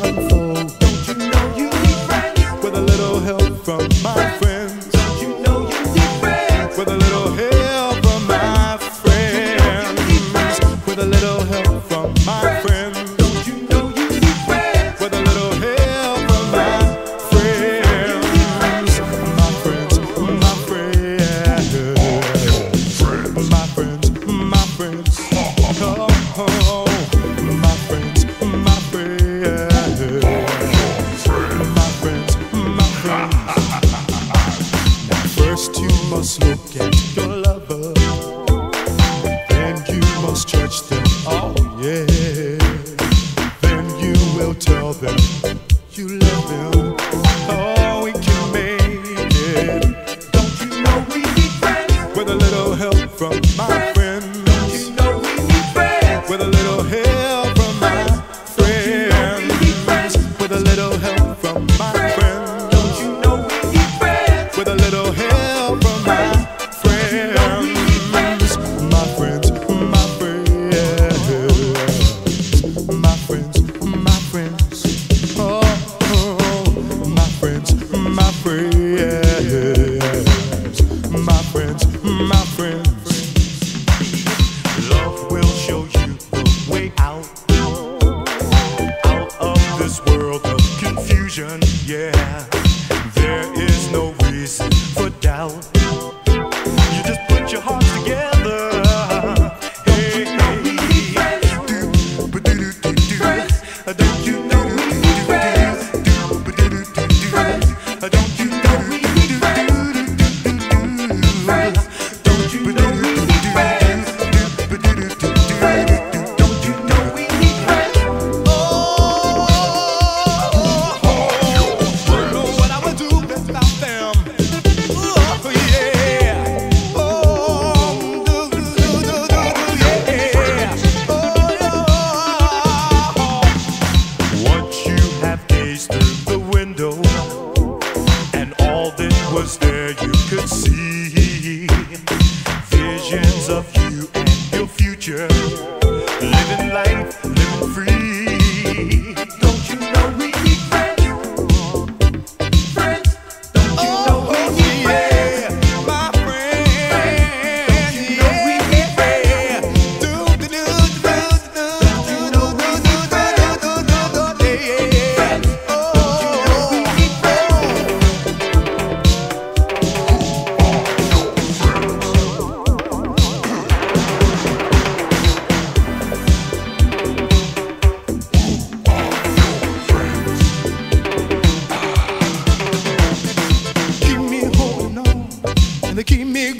home. now first you must look at your lover, then you must judge them. Oh yeah. Then you will tell them you love them. Oh, we can make it. Don't you know we need friends with a little help from my friends. world of confusion, yeah. There is no reason for doubt. You just put your heart que me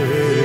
Spirit.